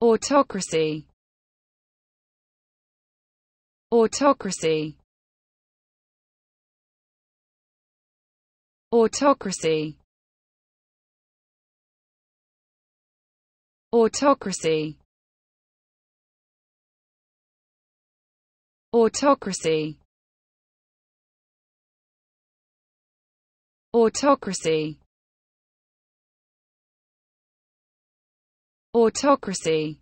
autocracy. Autocracy. Autocracy. Autocracy. Autocracy. Autocracy autocracy